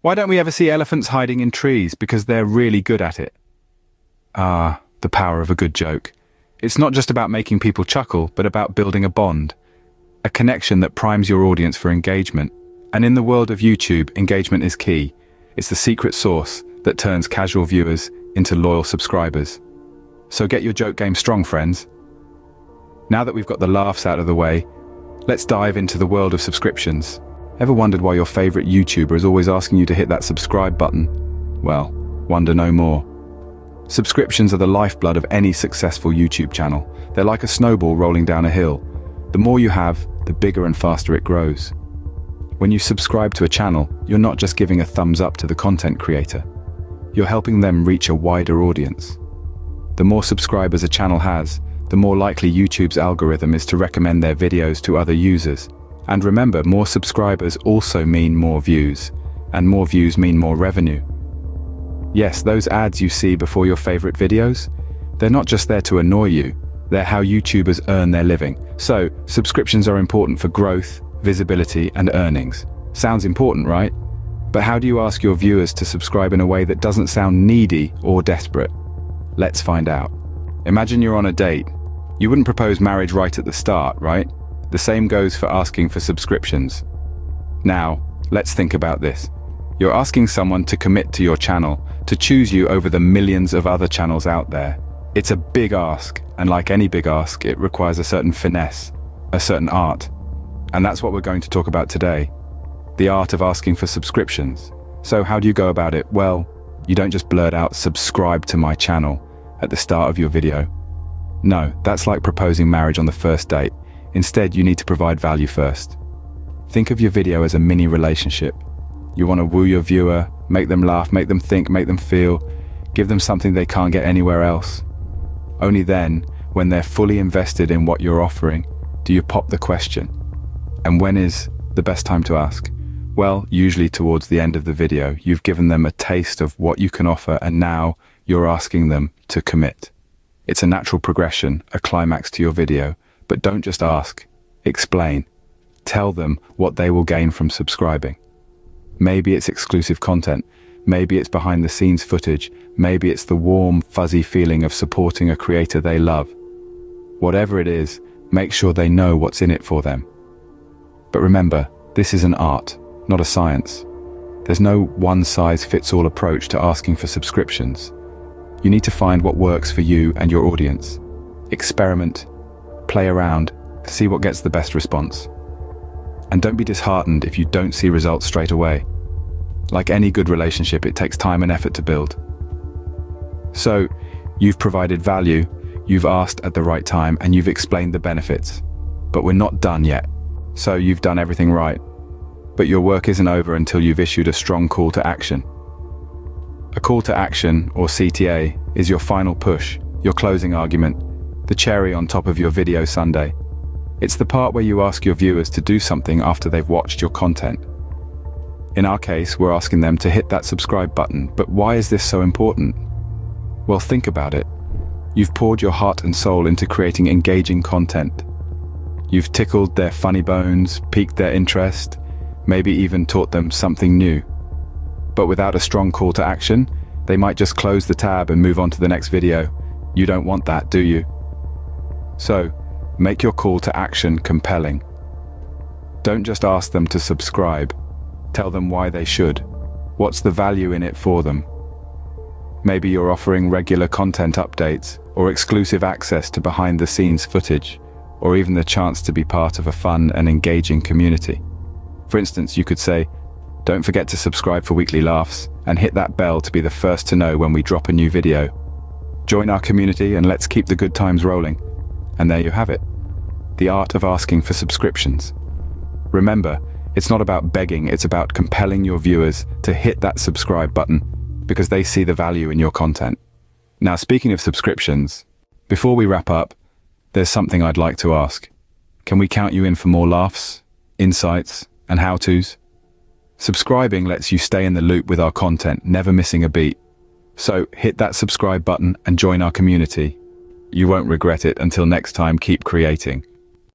Why don't we ever see elephants hiding in trees because they're really good at it? Ah, the power of a good joke. It's not just about making people chuckle, but about building a bond. A connection that primes your audience for engagement. And in the world of YouTube, engagement is key. It's the secret sauce that turns casual viewers into loyal subscribers. So get your joke game strong, friends. Now that we've got the laughs out of the way, let's dive into the world of subscriptions. Ever wondered why your favorite YouTuber is always asking you to hit that subscribe button? Well, wonder no more. Subscriptions are the lifeblood of any successful YouTube channel. They're like a snowball rolling down a hill. The more you have, the bigger and faster it grows. When you subscribe to a channel, you're not just giving a thumbs up to the content creator. You're helping them reach a wider audience. The more subscribers a channel has, the more likely YouTube's algorithm is to recommend their videos to other users. And remember, more subscribers also mean more views, and more views mean more revenue. Yes, those ads you see before your favorite videos, they're not just there to annoy you, they're how YouTubers earn their living. So, subscriptions are important for growth, visibility, and earnings. Sounds important, right? But how do you ask your viewers to subscribe in a way that doesn't sound needy or desperate? Let's find out. Imagine you're on a date. You wouldn't propose marriage right at the start, right? The same goes for asking for subscriptions. Now, let's think about this. You're asking someone to commit to your channel, to choose you over the millions of other channels out there. It's a big ask, and like any big ask, it requires a certain finesse, a certain art. And that's what we're going to talk about today. The art of asking for subscriptions. So how do you go about it? Well, you don't just blurt out subscribe to my channel at the start of your video. No, that's like proposing marriage on the first date. Instead, you need to provide value first. Think of your video as a mini relationship. You want to woo your viewer, make them laugh, make them think, make them feel, give them something they can't get anywhere else. Only then, when they're fully invested in what you're offering, do you pop the question. And when is the best time to ask? Well, usually towards the end of the video, you've given them a taste of what you can offer and now you're asking them to commit. It's a natural progression, a climax to your video, but don't just ask, explain. Tell them what they will gain from subscribing. Maybe it's exclusive content. Maybe it's behind the scenes footage. Maybe it's the warm, fuzzy feeling of supporting a creator they love. Whatever it is, make sure they know what's in it for them. But remember, this is an art, not a science. There's no one-size-fits-all approach to asking for subscriptions. You need to find what works for you and your audience. Experiment, play around, see what gets the best response. And don't be disheartened if you don't see results straight away. Like any good relationship, it takes time and effort to build. So, you've provided value, you've asked at the right time, and you've explained the benefits. But we're not done yet. So you've done everything right. But your work isn't over until you've issued a strong call to action. A call to action, or CTA, is your final push, your closing argument, the cherry on top of your video sundae. It's the part where you ask your viewers to do something after they've watched your content. In our case, we're asking them to hit that subscribe button, but why is this so important? Well, think about it. You've poured your heart and soul into creating engaging content. You've tickled their funny bones, piqued their interest, maybe even taught them something new. But without a strong call to action, they might just close the tab and move on to the next video. You don't want that, do you? So, Make your call to action compelling. Don't just ask them to subscribe. Tell them why they should. What's the value in it for them? Maybe you're offering regular content updates or exclusive access to behind-the-scenes footage, or even the chance to be part of a fun and engaging community. For instance, you could say, don't forget to subscribe for weekly laughs and hit that bell to be the first to know when we drop a new video. Join our community and let's keep the good times rolling. And there you have it. The art of asking for subscriptions. Remember, it's not about begging, it's about compelling your viewers to hit that subscribe button because they see the value in your content. Now, speaking of subscriptions, before we wrap up, there's something I'd like to ask. Can we count you in for more laughs, insights, and how-tos? Subscribing lets you stay in the loop with our content, never missing a beat. So hit that subscribe button and join our community. You won't regret it until next time keep creating.